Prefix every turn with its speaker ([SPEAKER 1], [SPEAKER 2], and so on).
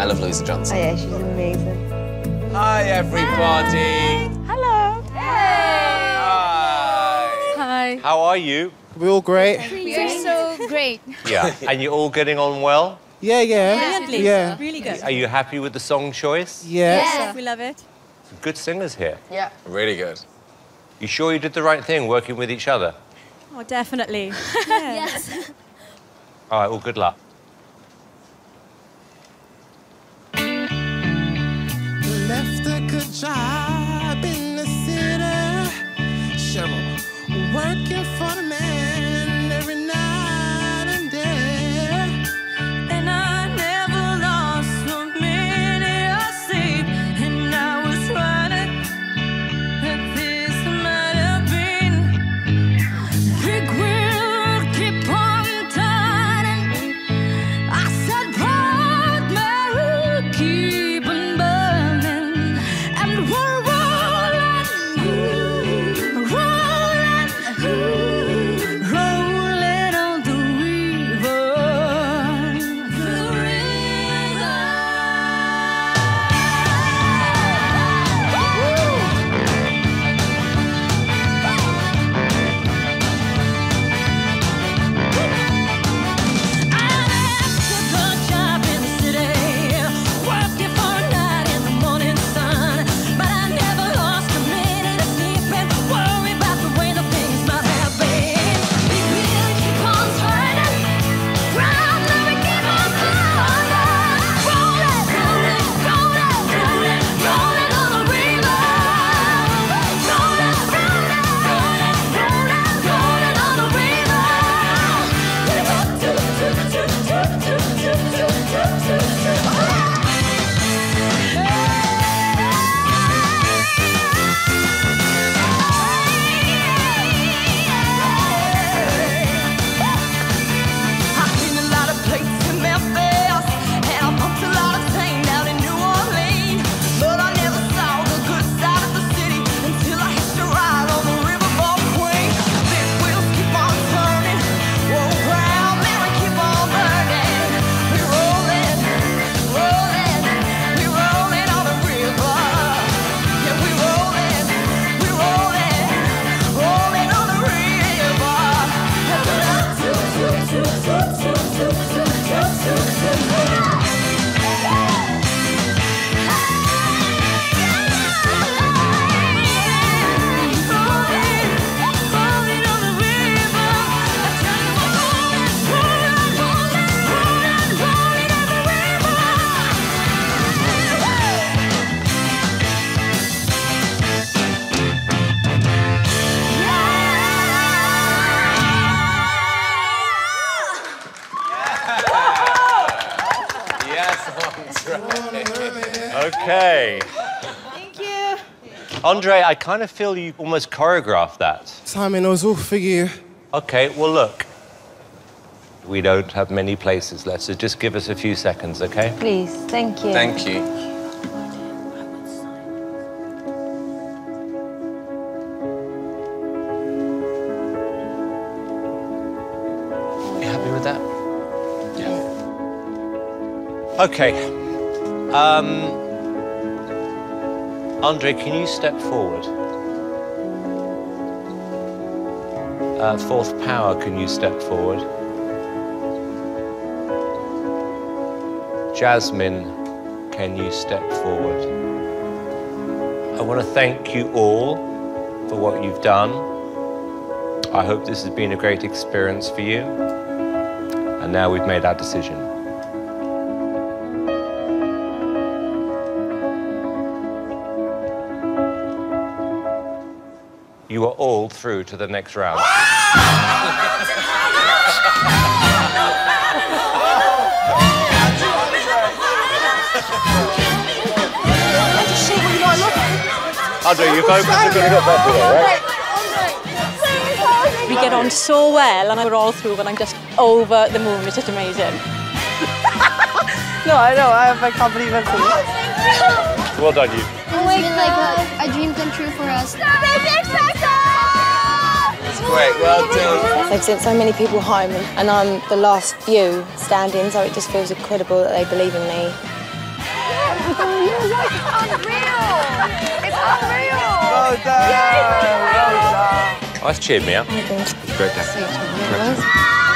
[SPEAKER 1] I love Louisa Johnson.
[SPEAKER 2] Oh, yeah, she's amazing.
[SPEAKER 1] Hi, everybody.
[SPEAKER 2] Hello. Hey.
[SPEAKER 1] Hi.
[SPEAKER 3] Hi.
[SPEAKER 1] How are you?
[SPEAKER 4] We're all great.
[SPEAKER 3] You're so great.
[SPEAKER 1] Yeah. and you're all getting on well?
[SPEAKER 4] Yeah, yeah.
[SPEAKER 3] Brilliantly.
[SPEAKER 4] Yeah.
[SPEAKER 3] Really good.
[SPEAKER 1] Are you happy with the song choice?
[SPEAKER 4] Yeah.
[SPEAKER 3] We love it.
[SPEAKER 1] Good singers here.
[SPEAKER 2] Yeah.
[SPEAKER 1] Really good. You sure you did the right thing working with each other?
[SPEAKER 3] Oh, definitely.
[SPEAKER 5] Yes.
[SPEAKER 1] All right, well, good luck.
[SPEAKER 6] Job in the city. Cheryl, working for the man
[SPEAKER 1] Okay.
[SPEAKER 2] Thank you.
[SPEAKER 1] Andre, I kind of feel you almost choreographed that.
[SPEAKER 4] Timing was all for you.
[SPEAKER 1] Okay, well, look. We don't have many places left, so just give us a few seconds, okay?
[SPEAKER 2] Please, thank you.
[SPEAKER 1] Thank you. You happy with that? Yeah. Okay. Um, Andre, can you step forward? Uh, fourth power, can you step forward? Jasmine, can you step forward? I want to thank you all for what you've done. I hope this has been a great experience for you. And now we've made our decision. You are all through to the next round. Andre, your vocals are going to get better, right?
[SPEAKER 3] We get on so well, and we're all through, and I'm just over the moon. It's just amazing.
[SPEAKER 2] No, I know. I, I can't believe it.
[SPEAKER 1] Well done, you.
[SPEAKER 5] It was really like a, a dream come true for us.
[SPEAKER 1] Great, well done.
[SPEAKER 7] They've sent so many people home and I'm the last few standing, so it just feels incredible that they believe in me. That's cheered me up. It great, a great.